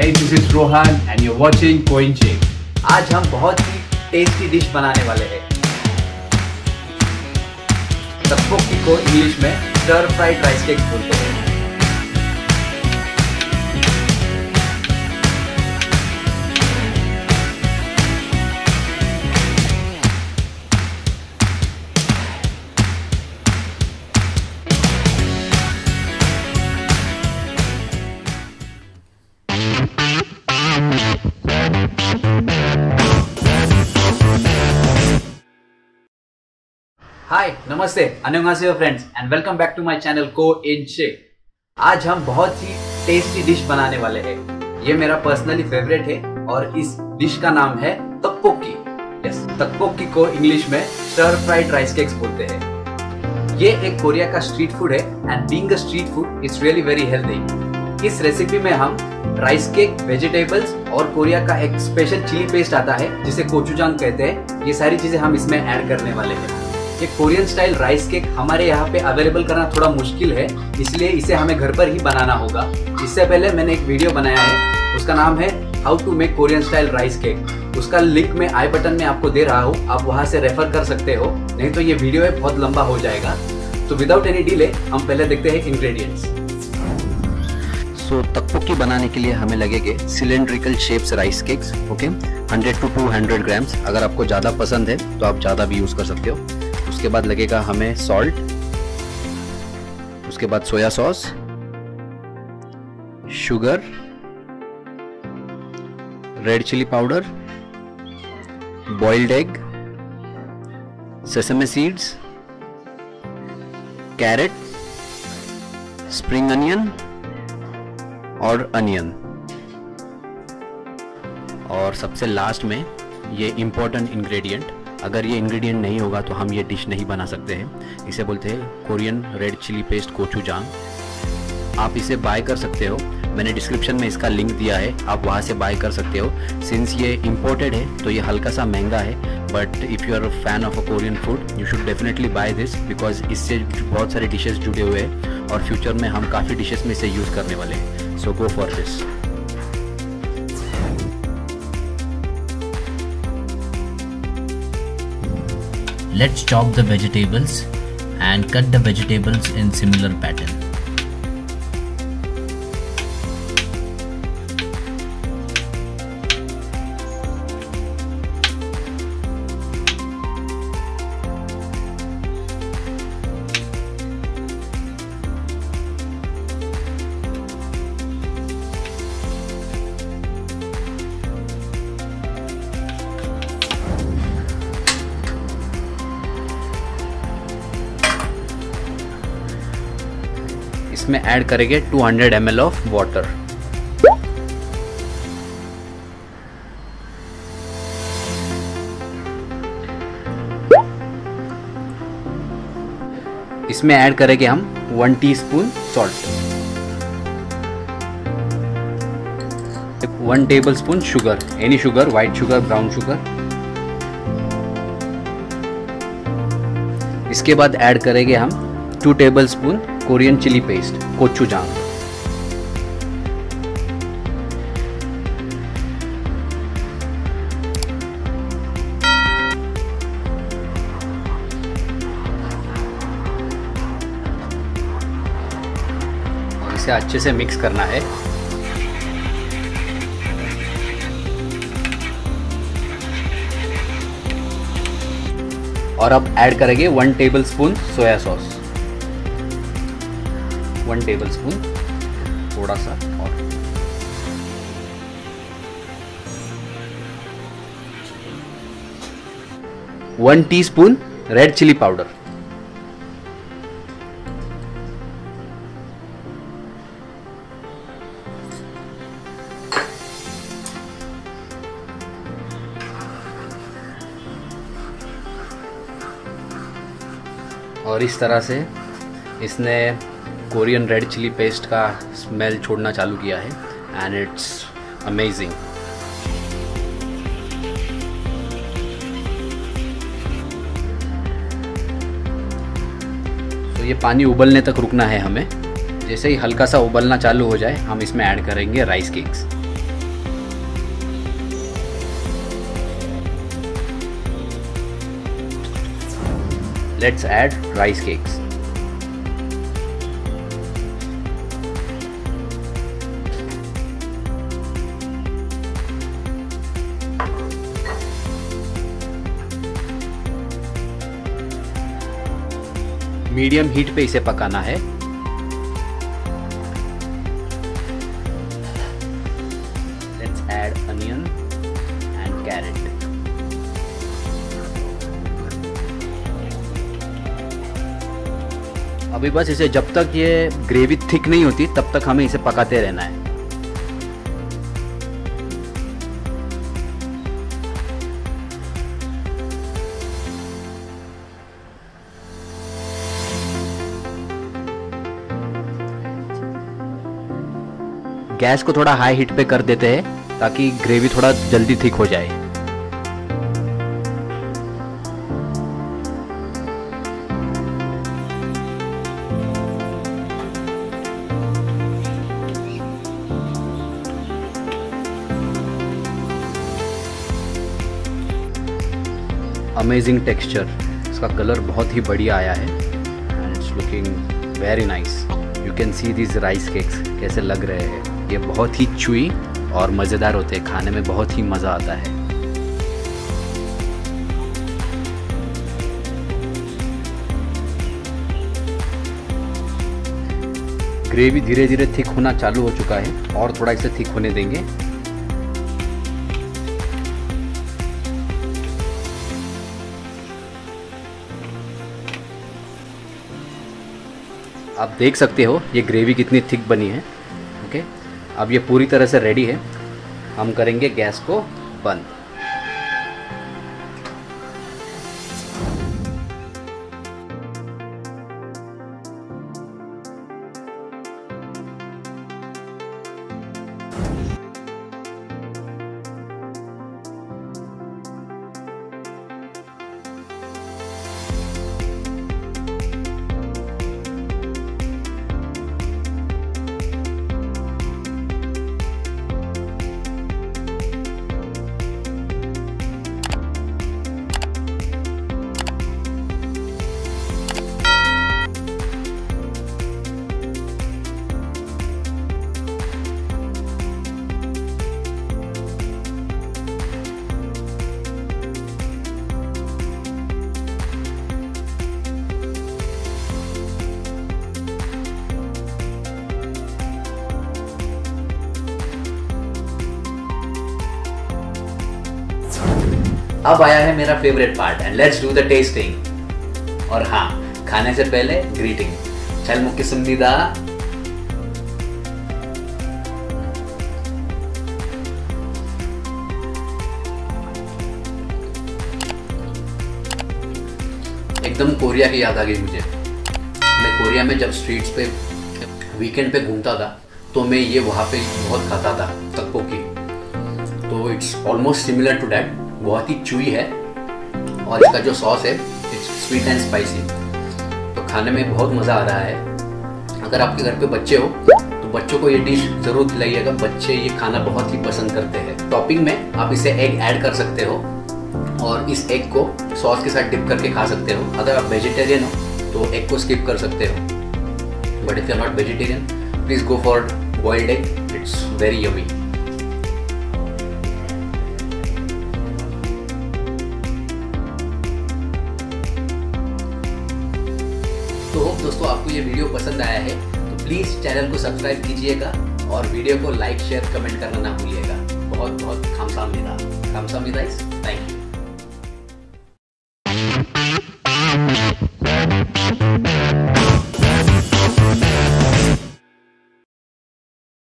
Hey, this is Rohan and you're watching Coin Check. आज हम बहुत ही टेस्टी डिश बनाने वाले हैं तत्पोकी को इंग्लिश में स्टर फ्राइड राइस केक बोलते हैं हाय नमस्ते अन्योंगासेयो friends and welcome back to my channel को इन शेक आज हम बहुत ही टेस्टी डिश बनाने वाले हैं। ये मेरा पर्सनली फेवरेट है, और इस डिश का नाम है तक्पोकी यस तक्पोकी को इंग्लिश में स्टर फ्राइड राइस केक्स बोलते हैं। ये एक कोरिया का स्ट्रीट फ़ूड है and being a street food is really very healthy इस रेसिपी में हम राइस केक वेजिटेबल्स और कोरिया का एक स्पेशल चिली पेस्ट आता है, जिसे कोचुजांग कहते हैं। ये सारी चीज़ें हम इसमें ऐड करने वाले हैं। ये कोरियन स्टाइल राइस केक हमारे यहाँ पे अवेलेबल करना थोड़ा मुश्किल है, इसलिए इसे हमें घर पर ही बनाना होगा। इससे पहले मैंने एक वीडियो बनाया है, उसका नाम है how to make Korean style rice cake उसका लिंक मैं आई बटन में आपको दे रहा हूँ, आप वहाँ से रेफर कर सकते हो, नहीं तो ये वीडियो है, बहुत लंबा हो जाएगा। तो विदाउट एनी डिले हम पहले देखते हैं इंग्रेडिएंट्स सो तकपुकी बनाने के लिए हमें लगेंगे cylindrical shapes rice cakes okay 100 to 200 grams अगर आपको ज़्यादा पसंद है तो आप ज़्यादा भी यूज़ कर सकते हो। उसके बाद लगेगा हमें सॉल्ट उसके बाद soya sauce sugar red chilli powder boiled egg sesame seeds carrot spring onion और अनियन और सबसे लास्ट में ये इम्पोर्टेंट इंग्रेडिएंट अगर ये इंग्रेडिएंट नहीं होगा तो हम ये डिश नहीं बना सकते हैं। इसे बोलते हैं Korean red chilli paste gochujang आप इसे बाय कर सकते हो। मैंने डिस्क्रिप्शन में इसका लिंक दिया है। आप वहाँ से बाय कर सकते हो। सिंस ये इम्पोर्टेड है तो ये हल्का सा महँगा है। But if you are fan of a Korean food you should definitely buy this because इससे बहुत सारे डिशेज जुड़े हुए हैं और फ्यूचर में हम काफ़ी डिशेज में इसे यूज़ करने वाले हैं। So go for this Let's chop the vegetables and cut the vegetables in similar pattern. इसमें ऐड करेंगे 200 हंड्रेड ऑफ़ वाटर इसमें ऐड करेंगे हम one teaspoon salt one tablespoon sugar any sugar white sugar brown sugar इसके बाद add करेंगे हम two tablespoon Korean chilli paste gochujang इसे अच्छे से मिक्स करना है। और अब ऐड करेंगे one tablespoon soya sauce one tablespoon थोड़ा सा और one teaspoon red chilli powder और इस तरह से इसने कोरियन रेड चिली पेस्ट का स्मेल छोड़ना चालू किया है एंड इट्स अमेजिंग तो ये पानी उबलने तक रुकना है हमें। जैसे ही हल्का सा उबलना चालू हो जाए, हम इसमें ऐड करेंगे rice cakes let's add rice cakes medium heat पे इसे पकाना है। Let's add onion and carrot अभी बस इसे जब तक ये ग्रेवी थिक नहीं होती, तब तक हमें इसे पकाते रहना है। गैस को थोड़ा हाई हीट पे कर देते हैं, ताकि ग्रेवी थोड़ा जल्दी थिक हो जाए। अमेजिंग टेक्सचर इसका कलर बहुत ही बढ़िया आया है। And it's looking very nice you can see this rice cakes कैसे लग रहे हैं। ये बहुत ही चुई और मज़ेदार होते हैं। खाने में बहुत ही मज़ा आता है। ग्रेवी धीरे धीरे थिक होना चालू हो चुका है और थोड़ा इसे थिक होने देंगे। आप देख सकते हो ये ग्रेवी कितनी थिक बनी है। अब ये पूरी तरह से रेडी है। हम करेंगे गैस को बंद। अब आया है मेरा favourite part and let's do the tasting और हाँ खाने से पहले ग्रीटिंग चल मुख्य सुनिदा एकदम कोरिया की याद आ गई मुझे। मैं कोरिया में जब स्ट्रीट्स पे वीकेंड पे घूमता था तो मैं ये वहाँ पे बहुत खाता था तक्को की। तो it's almost similar to that बहुत ही चुई है और इसका जो सॉस है इट्स स्वीट एंड स्पाइसी तो खाने में बहुत मज़ा आ रहा है। अगर आपके घर पे बच्चे हो तो बच्चों को ये डिश ज़रूर खिलाइएगा। बच्चे ये खाना बहुत ही पसंद करते हैं। टॉपिंग में आप इसे एग ऐड कर सकते हो और इस एग को सॉस के साथ डिप करके खा सकते हो। अगर आप वेजिटेरियन हो तो एग को स्किप कर सकते हो। But if you are not vegetarian please go for boiled egg it's very yummy दोस्तों, आपको ये वीडियो पसंद आया है तो प्लीज़ चैनल को सब्सक्राइब कीजिएगा और वीडियो को लाइक शेयर कमेंट करना ना भूलिएगा। बहुत बहुत खामसामिदा खामसामिदा थैंक यू